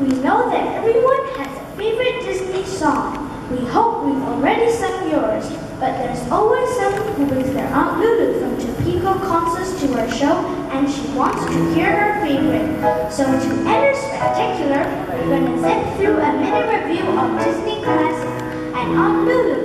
We know that everyone has a favorite Disney song. We hope we've already sung yours, but there's always someone who brings their Aunt Lulu from Topeka, Kansas to our show, and she wants to hear her favorite. So to enter Spectacular, we're going to zip through a mini review of Disney classics. And Aunt Lulu,